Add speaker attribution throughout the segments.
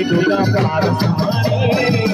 Speaker 1: गुलाम आसमानी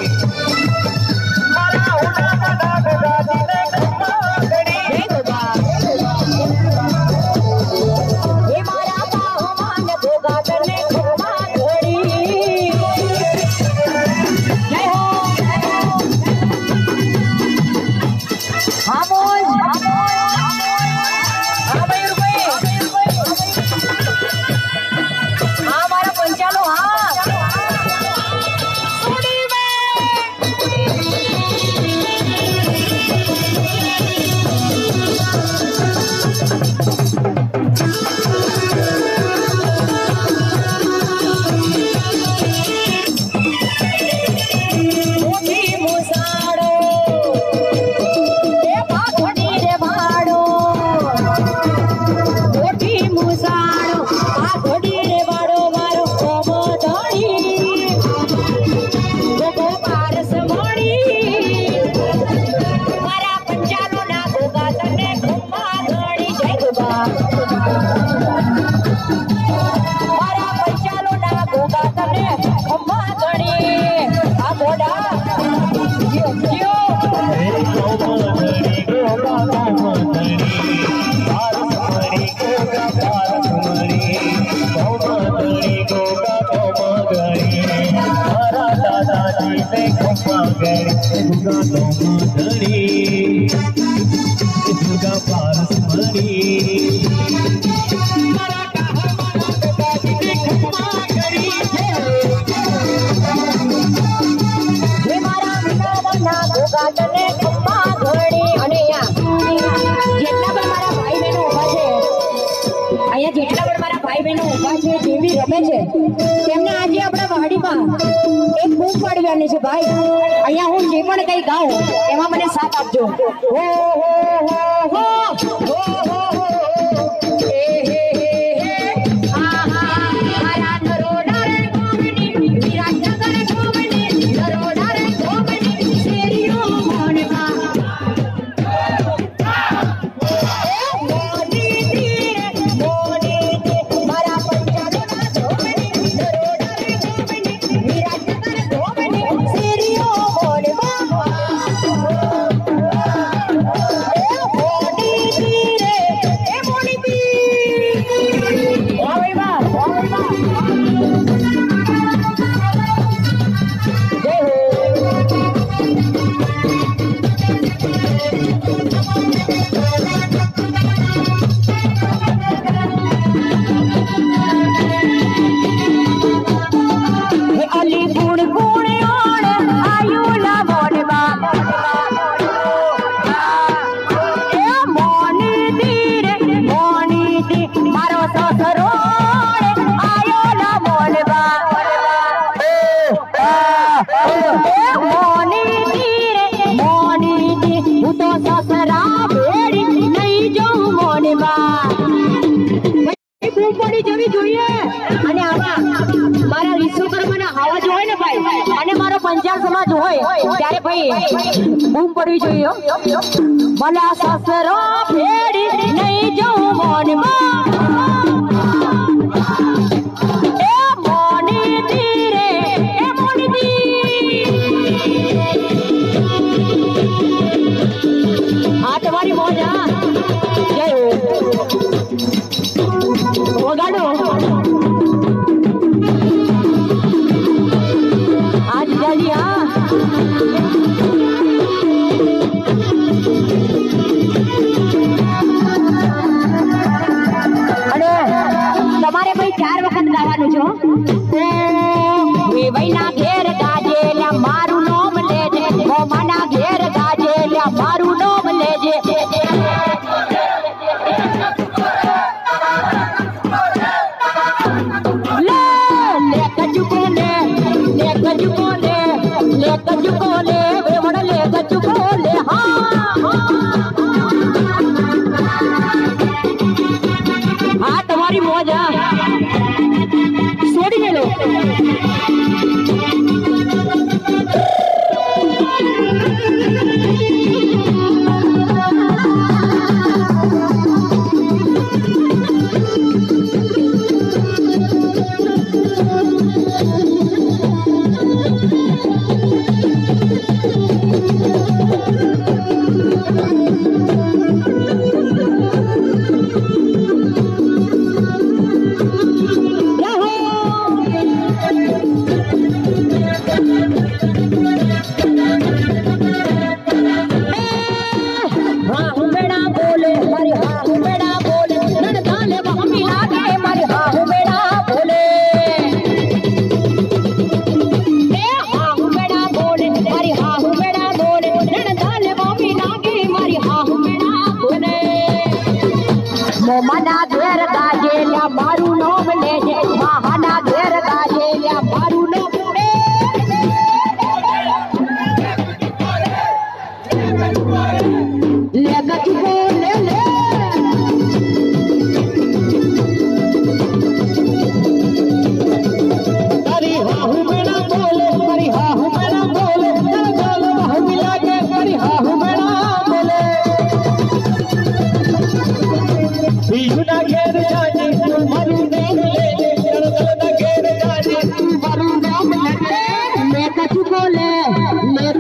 Speaker 1: दुर्गा मातरी दुर्गा पारस मरी गाटने खम्मा આપે છે. તેમને આજે આપણા વાડીમાં એક બૂમ પાડવાની છે, ભાઈ. અહીંયા હું જે પણ કંઈ ગાઉં, એમાં મને સાથ આપજો. હો હો હો હો હો હો ભાઈ બૂમ પડવી જોઈએ ભલે સાસરો ફેરી. Música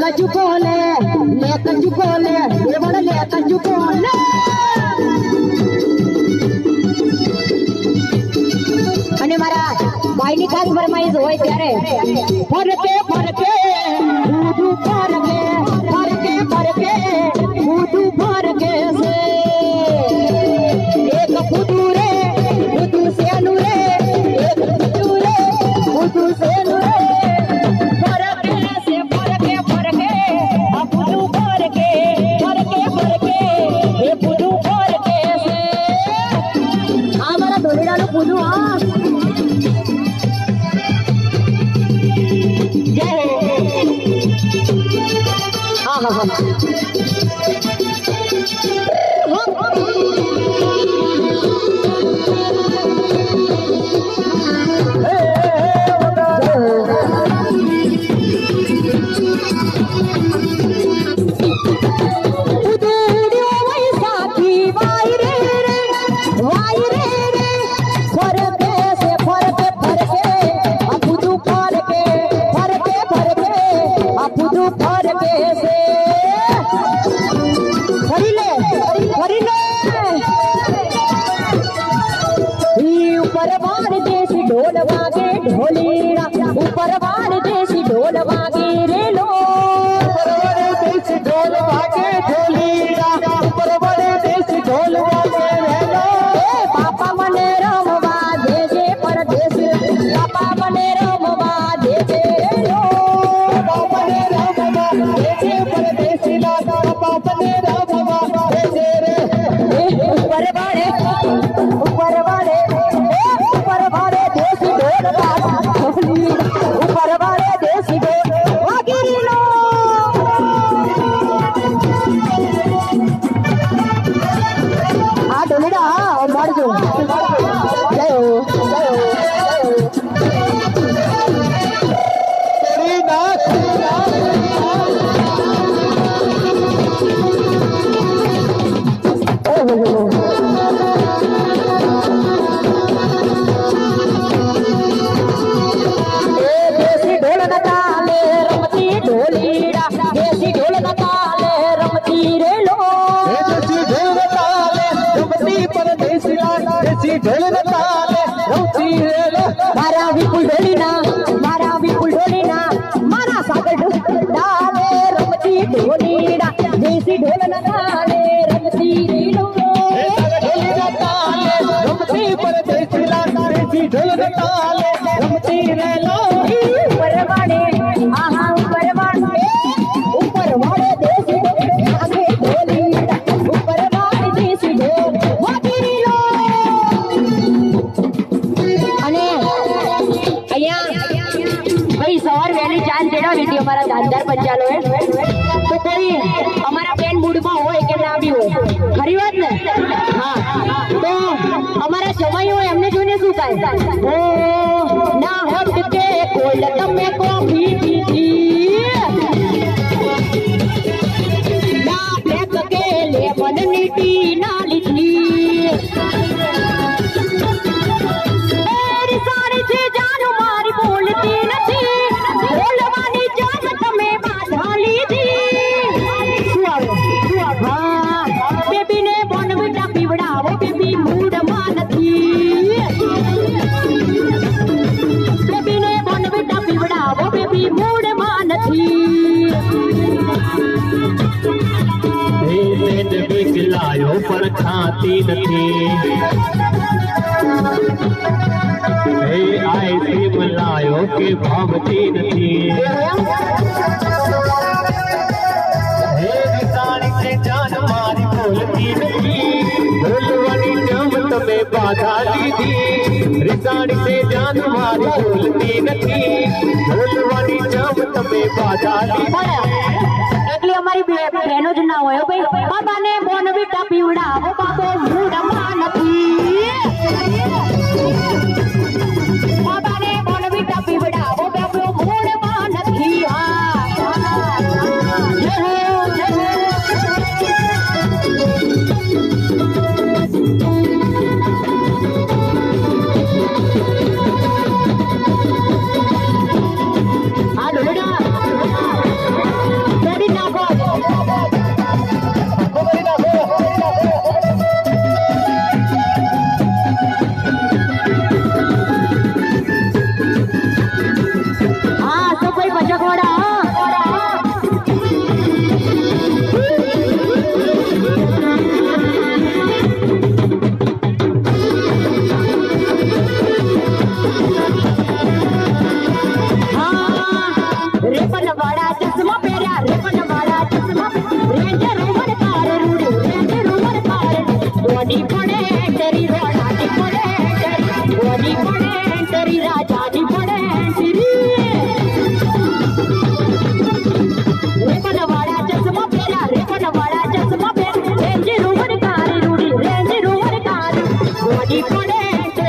Speaker 1: కంచుకోలే లే కంచుకోలే ఎవడు లే కంచుకోలే અને મારા ભાઈની ખાસ ફરમાઈશ હોય ત્યારે ફોન પે ઢોલ તાલે રમતી રહે.
Speaker 2: Pues Acuérdate ગાયો પણ ખાતી નથી હે આઈસ્ક્રીમ લાયો કે ભાવતી નથી હે દિશાણી કે જાન મારી બોલતી નથી બોલવાની ટેમ તમે બાધા દીધી રિસાણી સે જાન મારી બોલતી નથી બોલવાની ટેમ તમે બાધા
Speaker 1: દીધી અમારી બહેનો જ ના હોય. ભાઈ બાબાને બોનવીટા પીવડાવો બાબો મૂડમાં નથી.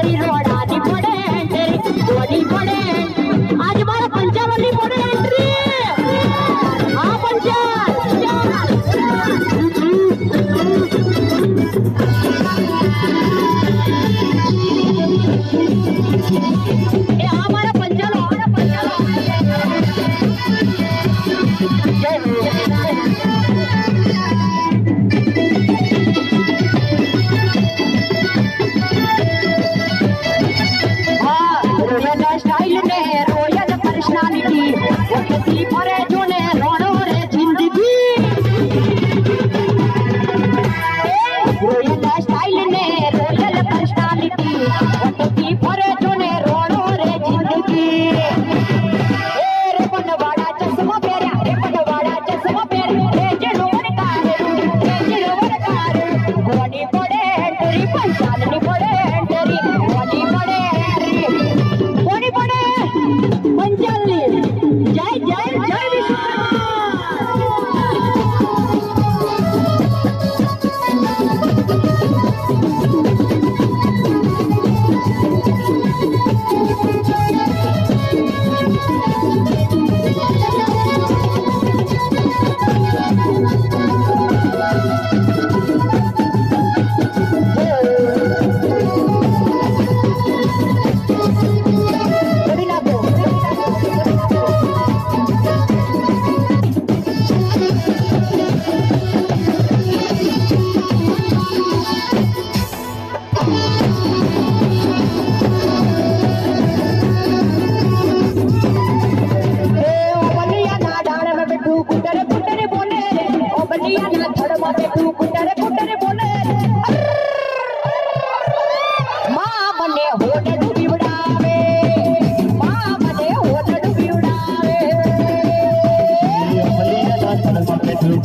Speaker 1: you know, तू कुटरे कुटरे बोले। माँ बने होट डूबी उड़ावे। माँ बने होट डूबी
Speaker 2: उड़ावे।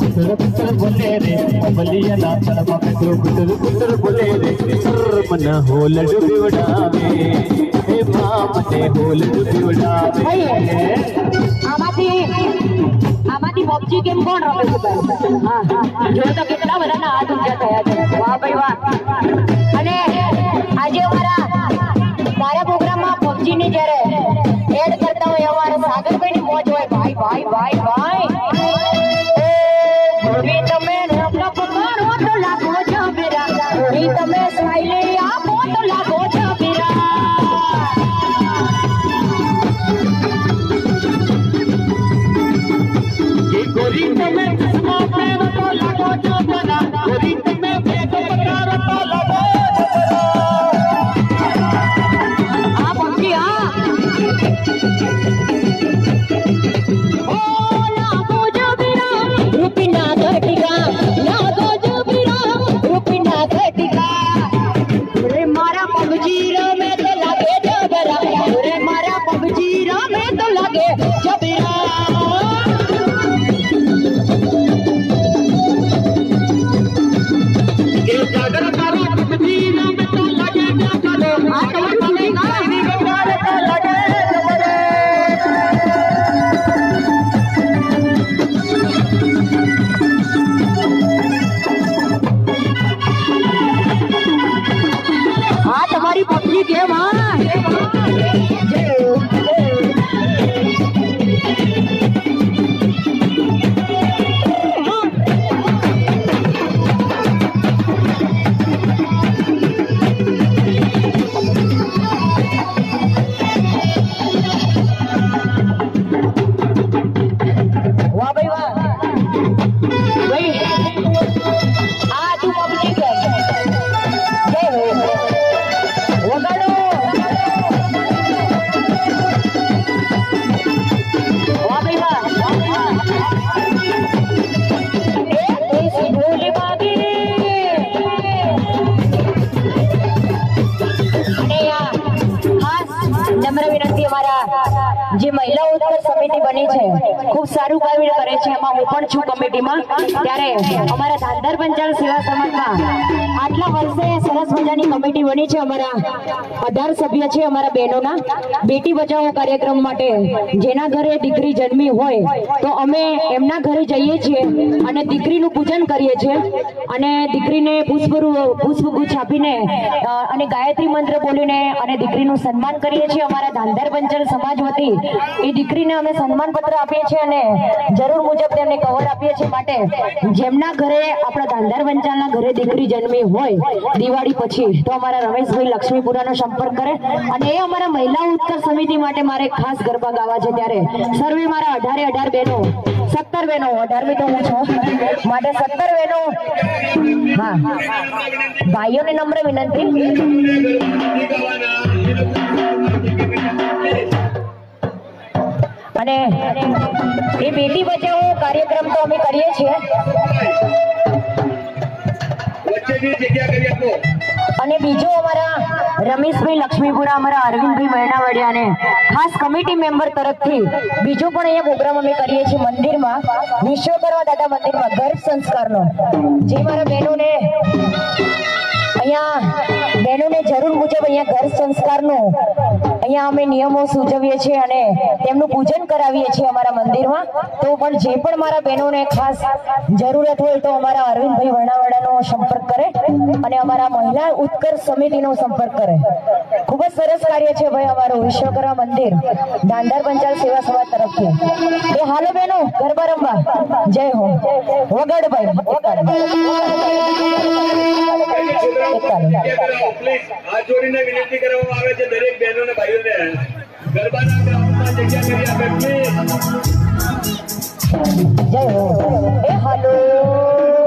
Speaker 2: कुटर कुटर बोले रे बलिया ना तड़पा पे तू कुटर कुटर बोले रे शर्म न हो लडूबी उड़ावे। हे माँ बने हो
Speaker 1: लडूबी उड़ावे। પબજી ગેમ કોણ રમે છે? હા હા જો તો કેટલા બધાના હાથ ઊંચા થયા છે. વાહ ભાઈ વાહ. અને આજે અમારા મારા પ્રોગ્રામમાં પબજી ની જ્યારે એડ કરતા હોય, અમારા સાગરભાઈ મોજ હોય. ભાઈ ભાઈ ભાઈ ભાઈ. તમારી મહિલા ઉત્કર્ષ સમિતિ બની છે. ખૂબ સારું કામ કરે છે. એમાં હું પણ છું કમિટીમાં. ત્યારે અમારા ધાંધર પંચાલ સેવા સમાજમાં આટલા વર્ષે સરસ મજાની કમિટી બની છે અમારા અઢાર સભ્ય છે અમારા બહેનોના. બેટી બચાવો કાર્યક્રમ માટે જેના ઘરે દીકરી જન્મી હોય તો અમે એમના ઘરે જઈએ છીએ અને દીકરીનું પૂજન કરીએ છીએ અને દીકરીને પુષ્પરૂ પુષ્પગુચ્છ આપીને અને ગાયત્રી મંત્ર બોલીને અને દીકરીનું સન્માન કરીએ છીએ. અમારા ધાંધર પંચલ સમાજ વતી એ દીકરીને અમે સન્માન પત્ર આપીએ છીએ અને જરૂર મુજબ તેમને કવર આપીએ છીએ. માટે જેમના ઘરે આપણા ધાંધર પંચાલના ઘરે દીકરી જન્મી હોય હોય, દિવાળી પછી તો અમારા રમેશભાઈ લક્ષ્મીપુરાનો સંપર્ક કરે અને એ અમારા મહિલા ઉત્તર સમિતિ માટે મારે ખાસ ગરબા ગાવા છે ત્યારે. સર્વે મારા અઢારે અઢાર બહેનો, સત્તર બહેનો અઢારમી તો હું છું, માટે સત્તર બહેનો. હા. ભાઈઓને નમ્ર વિનંતી. અને એ બેટી બચાવો કાર્યક્રમ તો અમે કરીએ છીએ. અને બીજું અમારા રમેશભાઈ લક્ષ્મીપુરા, અમારા અરવિંદભાઈ મહેણાવડિયાને ખાસ કમિટી મેમ્બર તરફથી બીજો પણ અહીંયા પ્રોગ્રામ અમે કરીએ છીએ મંદિરમાં. વિશ્વકર્મા દાદા, મંદિરમાં ગર્ભ સંસ્કારનો. જે મારા બહેનોને અહીંયા બહેનોને જરૂર મુજબ અહીંયા ઘર સંસ્કારનું અહીંયા અમે નિયમો સૂચવીએ છીએ અને તેમનું પૂજન કરાવીએ છીએ અમારા મંદિરમાં. તો પણ જે પણ મારા બહેનોને ખાસ જરૂરત હોય તો અમારા અરવિંદભાઈ વર્ણાવાડાનો સંપર્ક કરે અને અમારા મહિલા ઉત્કર્ષ સમિતિનો સંપર્ક કરે. ખૂબ જ સરસ કાર્ય છે ભાઈ અમારું વિશ્વકર્મા મંદિર, દાંડર પંચાલ સેવા સમાજ તરફથી. એ હાલો બહેનો, ગરબા રમવા. જય હો. વગડ ભાઈ, વગાડ.
Speaker 3: હાથ જોડીને વિનંતી કરવામાં આવે છે દરેક બહેનો અને ભાઈઓને ગરબાના ગ્રાઉન્ડમાં
Speaker 1: હાલો.